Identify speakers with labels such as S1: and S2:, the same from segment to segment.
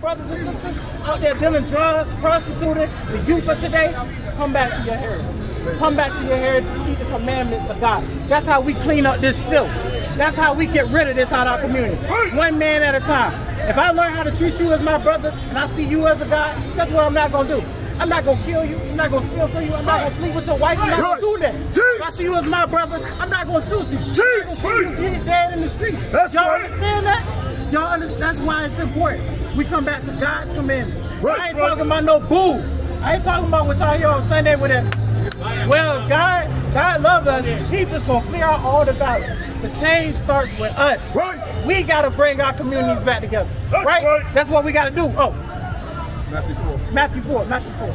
S1: Brothers and sisters out there dealing drugs, prostituting, the youth of today, come back to your heritage. Come back to your heritage, keep the commandments of God. That's how we clean up this filth. That's how we get rid of this out of our community. One man at a time. If I learn how to treat you as my brother and I see you as a guy, that's what I'm not gonna do. I'm not gonna kill you. I'm not gonna steal from you. I'm not gonna sleep with your wife. I'm not gonna do that. If I see you as my brother, I'm not gonna shoot you. I'm not gonna see you dead in the street.
S2: That's
S1: Y'all
S2: right.
S1: understand that? Y'all understand? That's why it's important. We come back to God's commandment.
S2: Right,
S1: I ain't
S2: right.
S1: talking about no boo. I ain't talking about what y'all hear on Sunday with that. Well, God, God loves us. He just gonna clear out all the violence. The change starts with us.
S2: Right.
S1: We gotta bring our communities back together.
S2: That's
S1: right?
S2: right.
S1: That's what we gotta do. Oh,
S2: Matthew 4.
S1: Matthew 4, Matthew 4.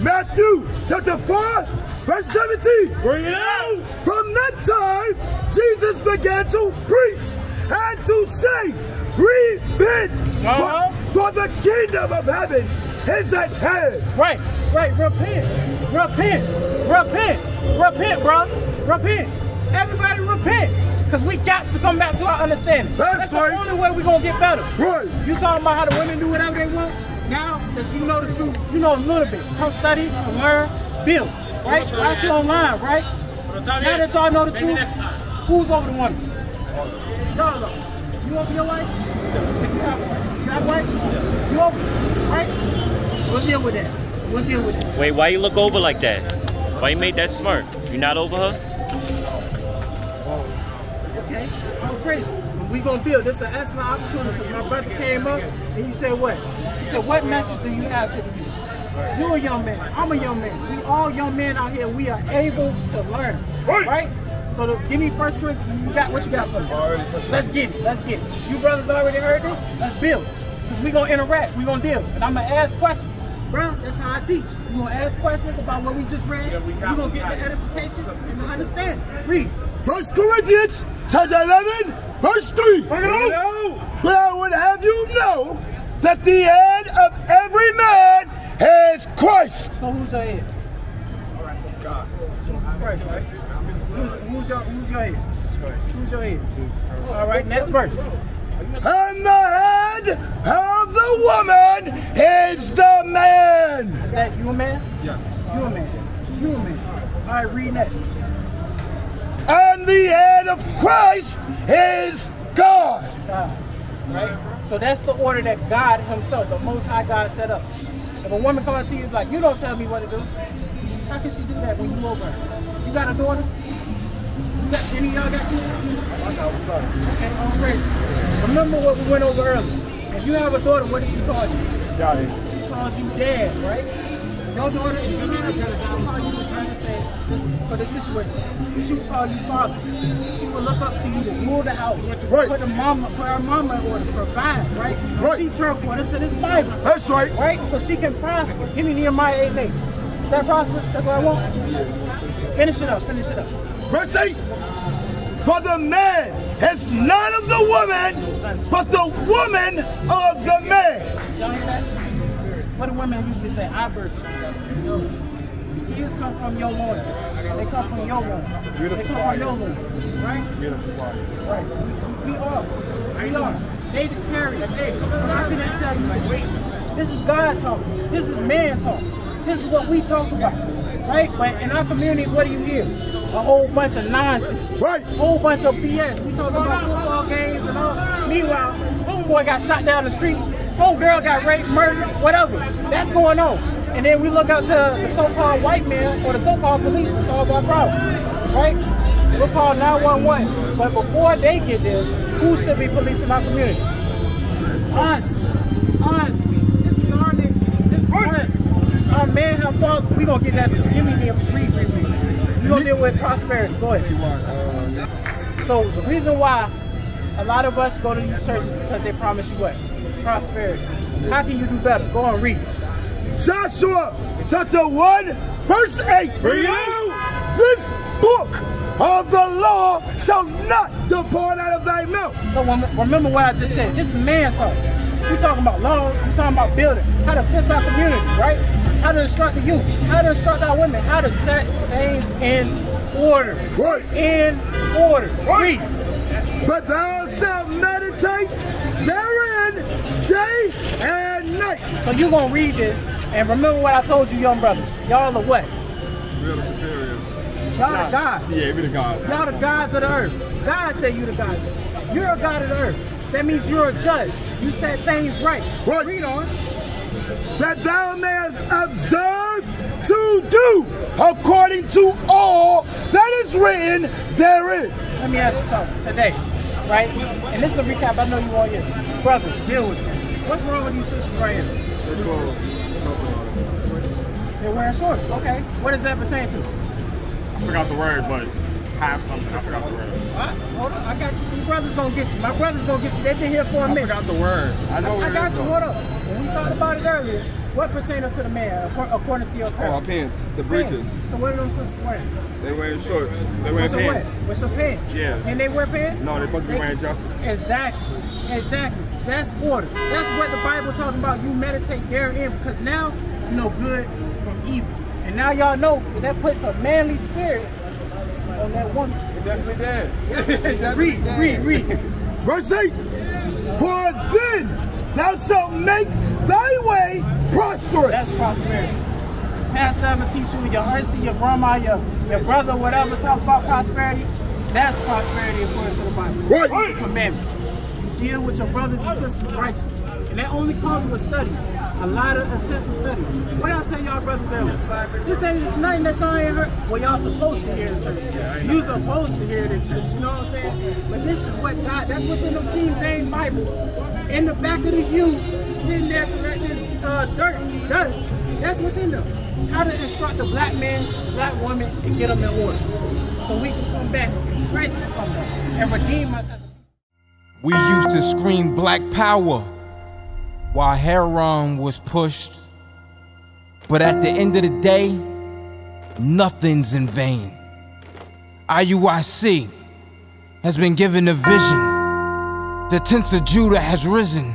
S2: Matthew chapter 4, verse 17. Bring it out. From that time, Jesus began to preach and to say, Repent,
S1: Uh-huh.
S2: for, for the kingdom of heaven is at hand.
S1: Right, right. Repent, repent, repent, repent, bro. Repent. Everybody repent. Because we got to come back to our understanding.
S2: That's
S1: the
S2: right.
S1: only way we're going to get better.
S2: Right.
S1: You talking about how the women do whatever they want? Now that you know the truth, you know a little bit. Come study, learn, build. Right? Watch you online, right? Now that y'all know the truth, who's over the woman? Y'all are. You over your wife? You have one. You have one? You over, right? We'll deal with that. We'll deal with it.
S3: Wait, why you look over like that? Why you made that smirk? You not over her?
S1: Okay? Oh, gracious. We gonna build. This is an excellent opportunity because my brother came up and he said what? He said, what message do you have to the youth? You're a young man. I'm a young man. We all young men out here. We are able to learn.
S2: Right.
S1: So the, give me first Corinthians. You got what you got for me? Let's get it. Let's get it. You brothers already heard this. Let's build. Because we gonna interact. We gonna deal. And I'm gonna ask questions. Bro, that's how I teach. We gonna ask questions about what we just read. we gonna get the edification and the understanding. Read.
S2: First Corinthians chapter 11, verse 3. But I would have you know that the head of every man is Christ.
S1: So who's your head? Jesus Christ, right? Who's, who's your who's your head? Who's your head? All right, next verse.
S2: And the head of the woman is the man.
S1: Is that you a man? Yes. You a man. You a man. All right, read next.
S2: And the head of Christ is God.
S1: God. Right? So that's the order that God Himself, the Most High God, set up. If a woman comes to you like, you don't tell me what to do, how can she do that when you over her? You got a daughter? You got any of y'all got kids? Okay, all praises. Remember what we went over earlier. If you have a daughter, what does she call you? Daddy. She calls you dad, right? Your daughter, if you have a daughter, call you, I'm just saying, just for the situation, she will call you father. She will look up to you to rule the house,
S2: Right.
S1: put the mama, put her mama in order, provide, right?
S2: Right.
S1: Teach her according to this Bible,
S2: That's right.
S1: right? So she can prosper. Give me Nehemiah 8 8. Is that prosper? That's what I want. Finish it up, finish it up.
S2: Verse 8. For the man is not of the woman, but the woman of the man.
S1: Y'all hear that? What do women usually say? I birth you. Kids come from your loins. They come from your womb. They come from your loins. Right? Right. We, we are. We are. They the carrier. They. So how can I tell you? Wait. This is God talking. This is man talking. This is what we talk about. Right? But in our communities, what do you hear? A whole bunch of nonsense.
S2: Right.
S1: A Whole bunch of BS. We talking about football games and all. Meanwhile, homeboy got shot down the street. Home girl got raped, murdered, whatever. That's going on. And then we look out to the so-called white man or the so-called police to solve our problems, Right? We'll call 911. But before they get there, who should be policing our communities? Us. Us. This is our nation. This is us. Our men have fault. We're gonna get that too. Give me the read, read, read. We gonna deal with prosperity. Go ahead. So the reason why a lot of us go to these churches is because they promise you what? Prosperity. How can you do better? Go and read.
S2: Joshua chapter 1, verse 8. For you, This book of the law shall not depart out of thy mouth.
S1: So remember what I just said. This is man talk. We're talking about laws. we're talking about building. How to fix our community, right? How to instruct the youth. How to instruct our women. How to set things in order.
S2: Right.
S1: In order. Read.
S2: But thou shalt meditate therein day and night.
S1: So you're gonna read this and remember what I told you, young brothers. Y'all are what?
S4: We're the superiors.
S1: Y'all are gods.
S4: Yeah, we the gods.
S1: Y'all the gods of the earth. God said you the gods. You're a god of the earth. That means you're a judge. You said things right.
S2: Right.
S1: Read on.
S2: that thou mayest observe to do according to all that is written therein.
S1: Let me ask you something today, right? And this is a recap. I know you all here. Brothers, deal with it. What's wrong with these sisters right here?
S4: They're girls.
S1: They're wearing shorts. Okay. What does that pertain to?
S4: I forgot the word, but have something. I forgot the word.
S1: What? Hold on. I got you. Your brother's gonna get you. My brother's gonna get you. They've been here for a
S4: I
S1: minute.
S4: I forgot the word. I know
S1: I
S4: where
S1: got you. Hold up. When we talked about it earlier, what pertained to the man according to your
S4: Oh, our pants. The breeches.
S1: So what are those sisters wearing?
S4: They wearing shorts. They wearing
S1: your
S4: pants.
S1: what? What's your pants?
S4: Yeah.
S1: And they wear pants?
S4: No, they're supposed to be wearing justice.
S1: Exactly. Exactly. That's order. That's what the Bible talking about. You meditate therein because now you know good from evil. And now y'all know that, puts a manly spirit on that woman.
S4: It definitely did.
S1: read, read, read.
S2: Verse 8 For then thou shalt make thy way prosperous.
S1: That's prosperity. Pastor ever teach you, your auntie, your grandma, your, your brother, whatever, talk about prosperity. That's prosperity according to the Bible.
S2: Right.
S1: Commandments. You deal with your brothers and sisters righteously. And that only comes with study. A lot of intensive study. What I tell y'all brothers earlier? This ain't nothing that y'all ain't heard. Well, y'all supposed to hear in church. You supposed to hear it in church. You know what I'm saying? But this is what God, that's what's in the King James Bible. In the back of the U, sitting there collecting uh, dirt, dust. That's what's in them. How to instruct the black man, black woman, and get them in order. So we can come back, Christ can come back, and redeem us as
S5: We used to scream black power while heroin was pushed. But at the end of the day, nothing's in vain. IUIC has been given a vision. The tents of Judah has risen.